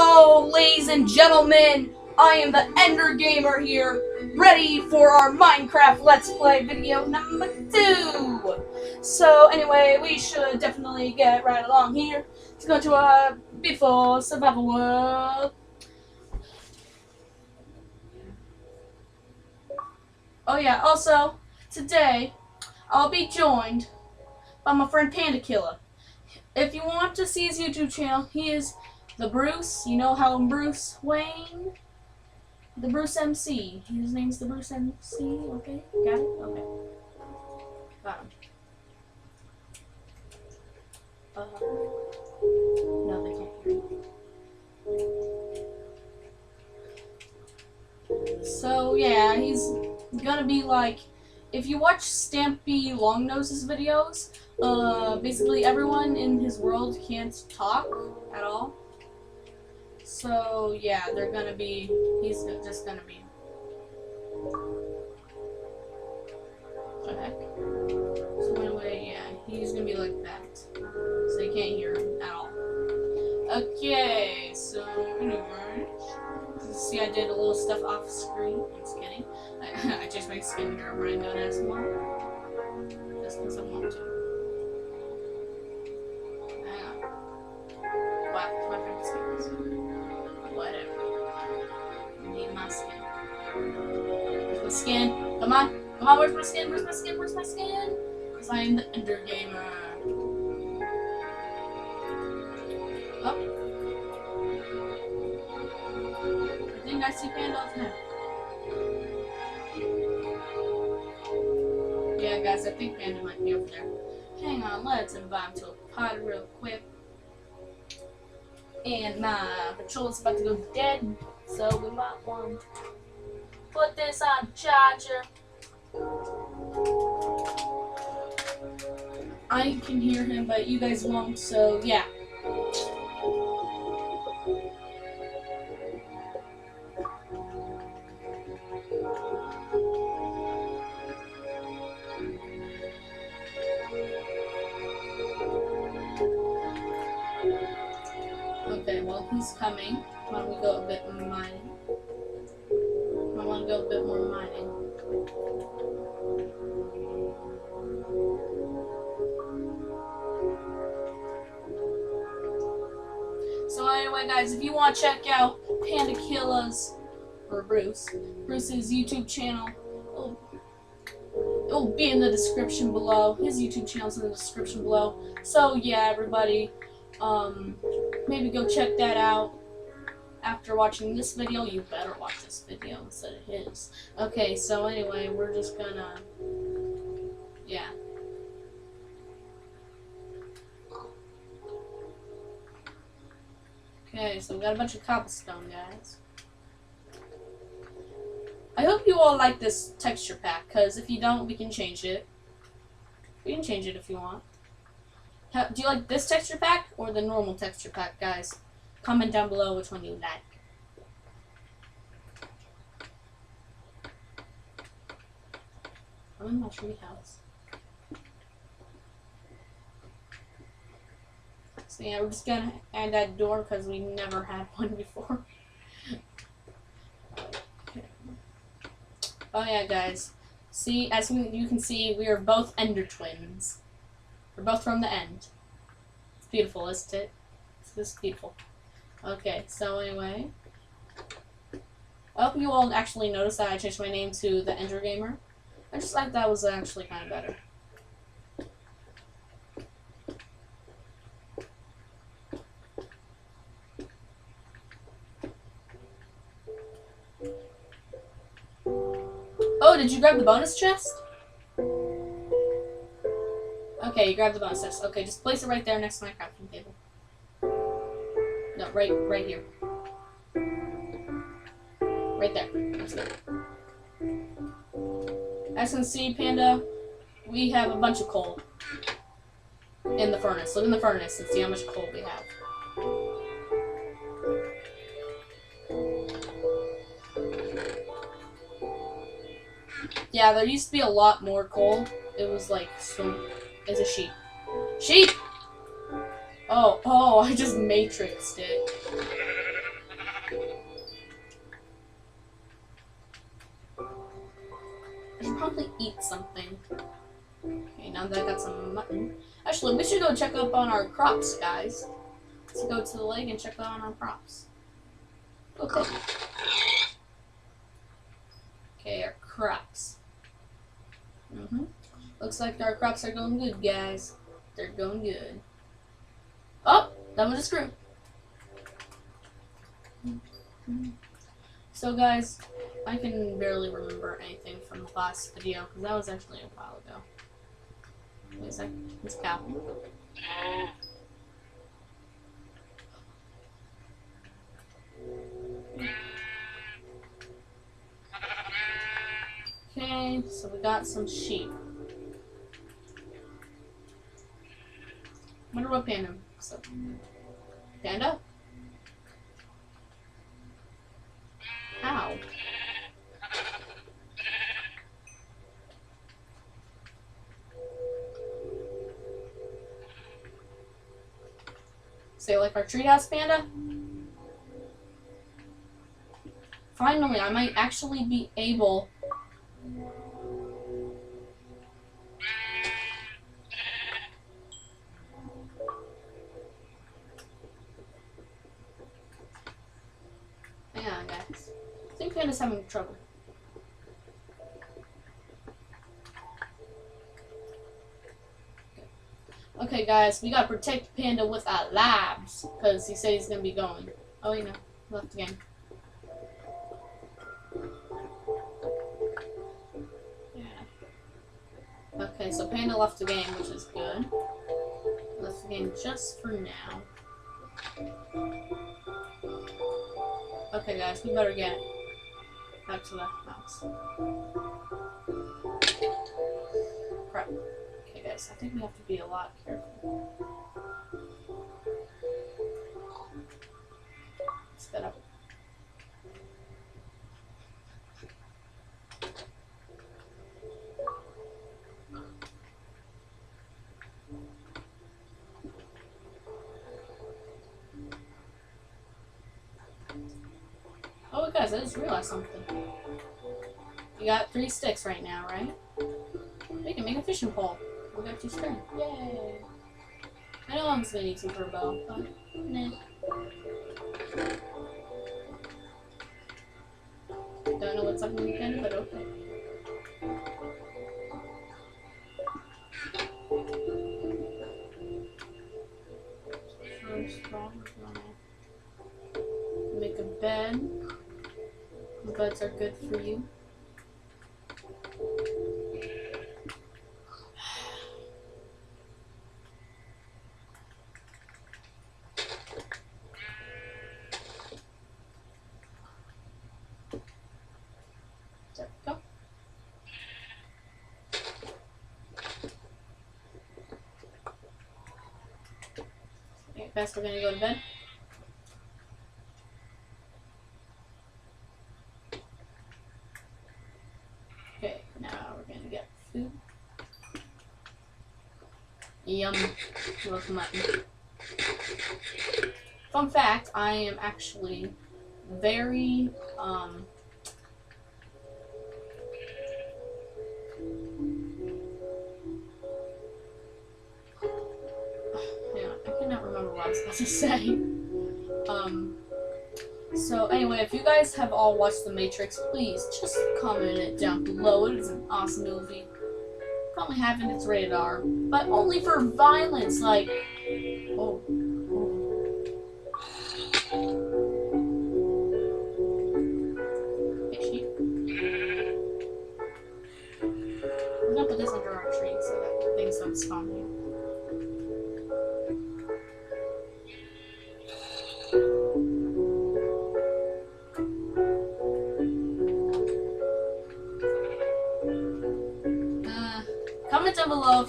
Hello, ladies and gentlemen. I am the Ender Gamer here, ready for our Minecraft Let's Play video number two. So anyway, we should definitely get right along here to go to uh, a beautiful survival world. Oh yeah, also, today, I'll be joined by my friend Panda Killer. If you want to see his YouTube channel, he is the Bruce. You know how Bruce Wayne? The Bruce MC. His name's the Bruce MC. Okay, got it? Okay. Got him. Uh, no, they can't hear me. So, yeah, he's gonna be like, if you watch Stampy Longnose's videos, uh, basically everyone in his world can't talk at all. So yeah, they're gonna be. He's just gonna be. What the heck? So anyway, yeah, he's gonna be like that. So you can't hear him at all. Okay, so anyways, see, I did a little stuff off screen. I'm Just kidding. I, I just make skin here. I'm running down as well. Just because I want to. Hang on. What? My skin? Come on. Come on, where's my skin? Where's my skin? Where's my skin? Because I am the Ender Gamer. Up. I think I see Panda's now. Yeah, guys, I think Panda might be over there. Hang on, let's invite him to a pod real quick. And my controller's about to go dead, so we might want put this on charger. I can hear him, but you guys won't, so yeah. Anyway, guys, if you want to check out Panda Killer's or Bruce, Bruce's YouTube channel, it'll, it'll be in the description below. His YouTube channel's in the description below. So yeah, everybody, um, maybe go check that out. After watching this video, you better watch this video instead of his. Okay, so anyway, we're just gonna, yeah. Okay, so we got a bunch of cobblestone, guys. I hope you all like this texture pack, because if you don't, we can change it. We can change it if you want. How, do you like this texture pack or the normal texture pack, guys? Comment down below which one you like. I'm in my tree So yeah, we're just gonna add that door because we never had one before. okay. Oh yeah, guys. See, as you can see, we are both Ender twins. We're both from the end. It's beautiful, isn't it? It's just beautiful. Okay, so anyway. I hope you all actually noticed that I changed my name to the Ender Gamer. I just thought that was actually kind of better. You grab the bonus chest? Okay, you grab the bonus chest. Okay, just place it right there next to my crafting table. No, right, right here. Right there. That's good. As you Panda, we have a bunch of coal in the furnace. Look in the furnace and see how much coal we have. Yeah, there used to be a lot more coal. It was like so. It's a sheep. Sheep! Oh, oh, I just matrixed it. I should probably eat something. Okay, now that I got some mutton. Actually, we should go check up on our crops, guys. Let's go to the lake and check on our crops. Okay. Okay, our crop. Looks like our crops are going good, guys. They're going good. Oh, that was a screw. So, guys, I can barely remember anything from the last video because that was actually a while ago. Wait a sec. It's cow. Okay, so we got some sheep. Wonder what panda. So, panda? How? Say like our treehouse panda? Finally, I might actually be able Okay, guys, we gotta protect Panda with our lives, because he said he's gonna be going. Oh, you know, left again. Yeah. Okay, so Panda left the game, which is good. Left the game just for now. Okay, guys, we better get back to the house. Guys, I think we have to be a lot careful. Sped up. Oh, guys, I just realized something. You got three sticks right now, right? We can make a fishing pole. We got two string. Yay! I know I'm just gonna need some for a bow, but nah. Don't know what's up in the weekend, but okay. First, wrong, wrong. Make a bed. Beds are good for you. There we go. Okay, guys, we're gonna go to bed. Okay, now we're gonna get food. Yum. Love mutton. Fun fact, I am actually very, um, to say. Um, so anyway, if you guys have all watched The Matrix, please just comment it down below. It is an awesome movie. Probably having its rated R, but only for violence. Like,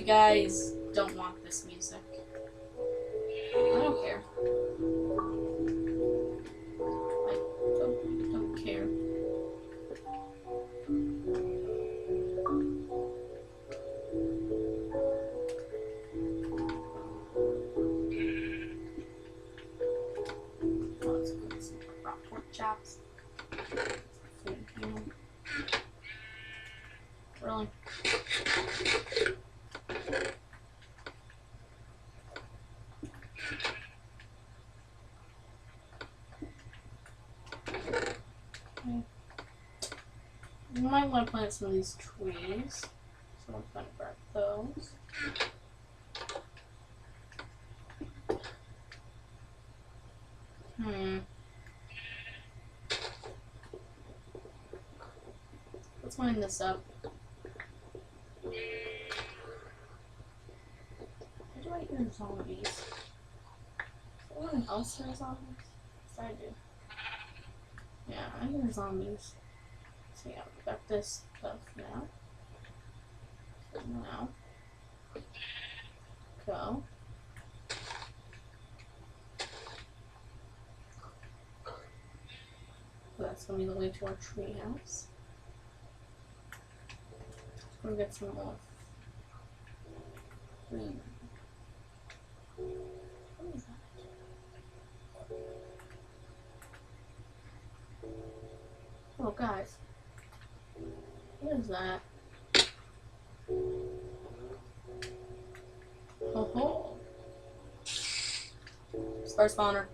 you guys plant some of these trees. So I'm gonna grab those. Hmm. Let's line this up. Why do I hear zombies? Anyone else hear zombies? I do. Yeah, I hear zombies. So yeah, we got this stuff now. Now, go. So that's gonna be the way to our tree house. We'll get some more. That? Oh, guys. Is that? Oh ho. Star spawner.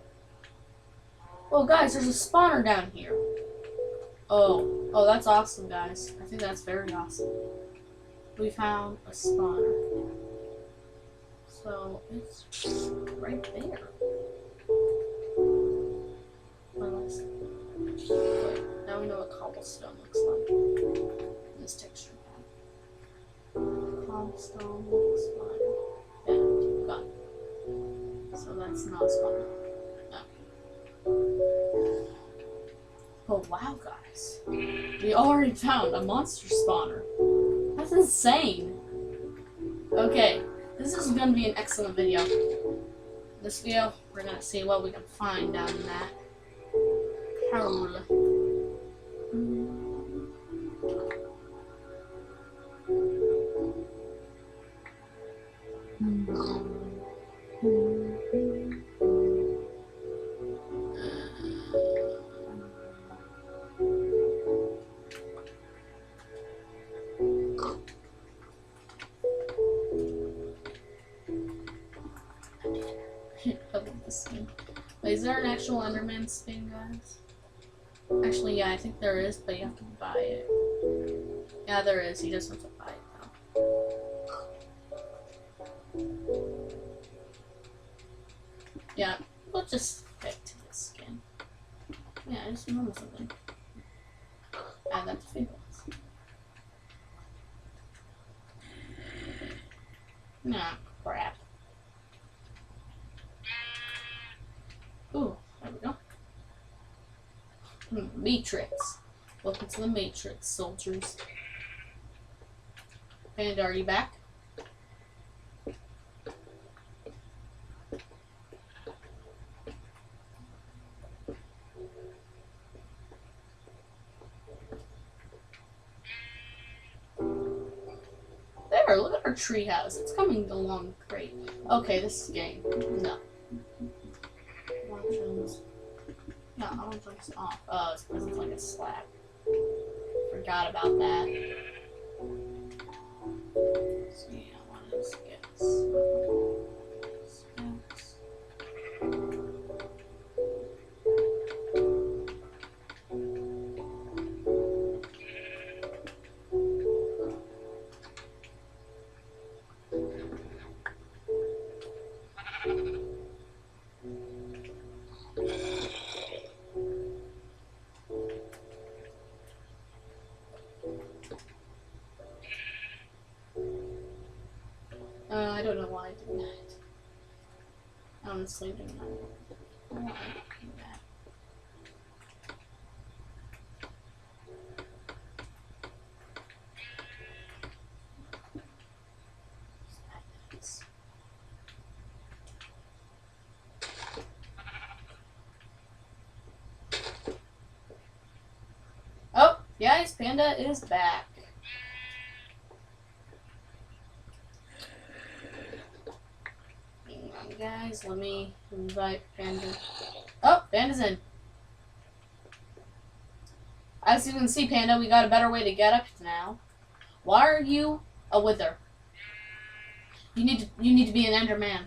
Oh, guys, there's a spawner down here. Oh, oh, that's awesome, guys. I think that's very awesome. We found a spawner. So, it's right there. Looks like that. Got. So that's not a spawner. Oh wow, guys. We already found a monster spawner. That's insane. Okay, this is gonna be an excellent video. This video, we're gonna see what we can find down in that hole. Is there an actual Enderman thing, guys? Actually, yeah, I think there is, but you have to buy it. Yeah, there is. You just have to buy it though. Yeah, we'll just stick to this skin. Yeah, I just remember something. Add that to favorites. Nah, crap. Ooh, there we go. Hmm, Matrix. Welcome to the Matrix, soldiers. And are you back? There, look at our treehouse. It's coming along great. Okay, this is game. No. Off. Uh, oh, it's because it's like a slab. Forgot about that. That. Oh, guys, Panda is back. Let me invite Panda. Oh, Panda's in. As you can see, Panda, we got a better way to get up now. Why are you a wither? You need to, you need to be an Enderman.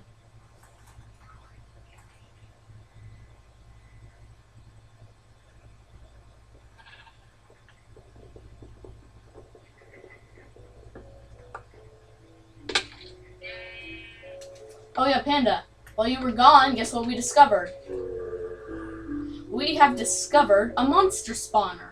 Oh yeah, Panda. While you were gone, guess what we discovered? We have discovered a monster spawner.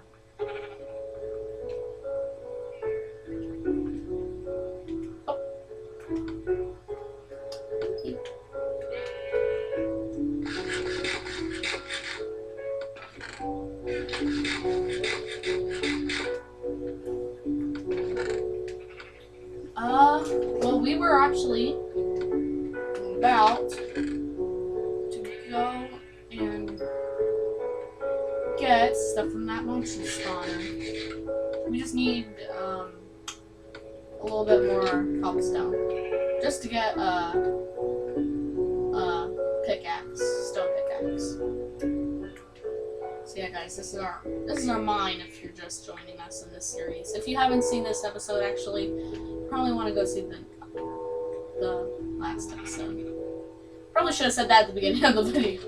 Uh, well, we were actually about to go and get stuff from that monster spawner. We just need um, a little bit more cobblestone, just to get a, a pickaxe, stone pickaxe. So yeah, guys, this is our this is our mine. If you're just joining us in this series, if you haven't seen this episode, actually, probably want to go see the the last episode. Should have said that at the beginning of the video.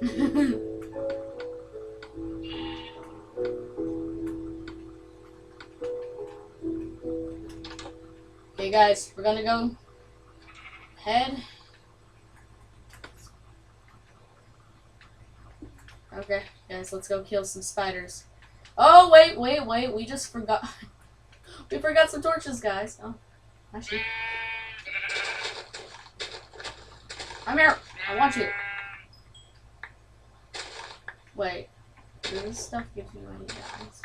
okay, guys, we're gonna go head. Okay, guys, let's go kill some spiders. Oh, wait, wait, wait, we just forgot. we forgot some torches, guys. Oh, actually. I'm here. I want you. Wait. This stuff give you any guys?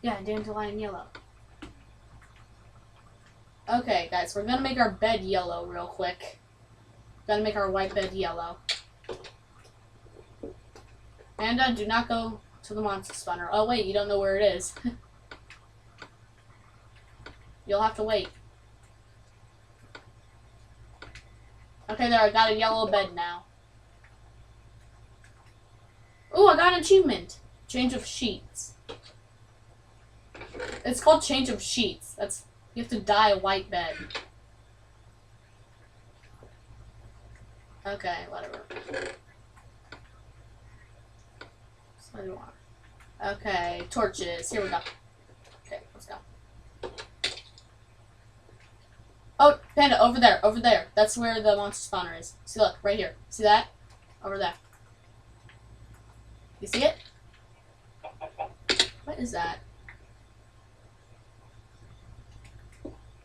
Yeah, dandelion yellow. Okay, guys, we're gonna make our bed yellow real quick. Gotta make our white bed yellow. And uh, do not go to the monster spawner. Oh wait, you don't know where it is. You'll have to wait. Okay, there, I got a yellow bed now. Oh, I got an achievement. Change of sheets. It's called change of sheets. That's you have to dye a white bed. Okay, whatever. Okay, torches. Here we go. Okay, let's go. Oh, Panda, over there, over there. That's where the monster spawner is. See, look, right here. See that? Over there. You see it? What is that?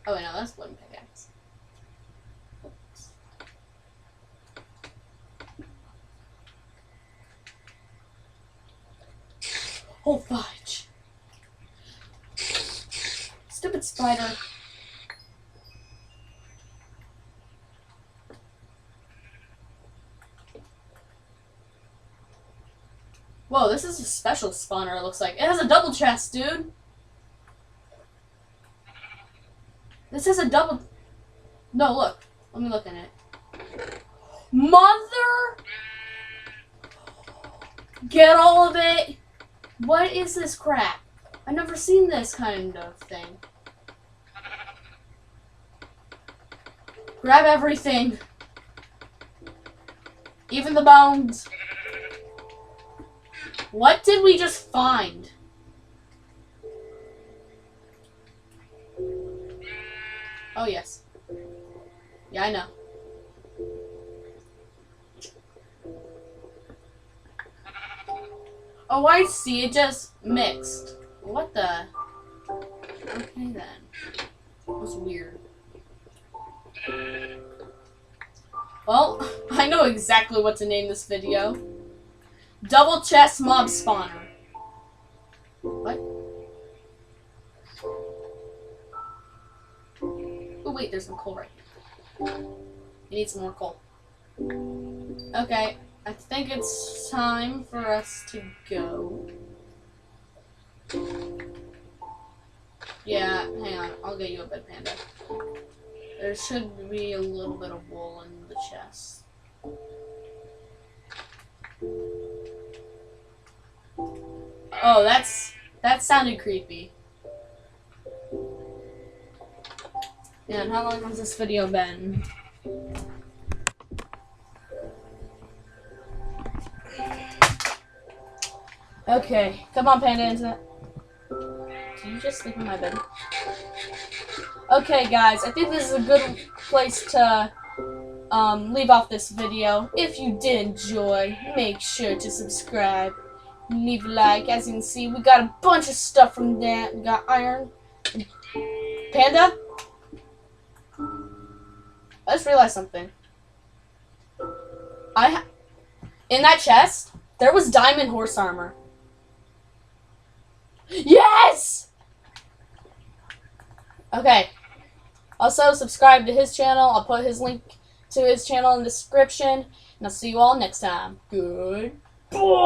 Oh, wait, no, that's wooden pickaxe. Oh, fudge. Stupid spider. Whoa, this is a special spawner, it looks like. It has a double chest, dude. This has a double... No, look. Let me look in it. Mother... Get all of it. What is this crap? I've never seen this kind of thing. Grab everything. Even the bones. What did we just find? Oh, yes. Yeah, I know. Oh, I see. It just mixed. What the? Okay, then. That was weird. Well, I know exactly what to name this video. Double chest mob spawner. What? Oh wait, there's some coal right here. You need some more coal. Okay, I think it's time for us to go. Yeah, hang on, I'll get you a bed panda. There should be a little bit of wool in the chest. Oh, that's that sounded creepy. Yeah, and how long has this video been? Okay, come on, Panda, that. Did you just sleep in my bed? Okay, guys, I think this is a good place to um, leave off this video. If you did enjoy, make sure to subscribe. Leave a like. As you can see, we got a bunch of stuff from that. We got iron. Panda? I just realized something. I in that chest, there was diamond horse armor. Yes! Okay. Also, subscribe to his channel. I'll put his link to his channel in the description. And I'll see you all next time. Boy!